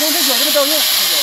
用这脚这么照用。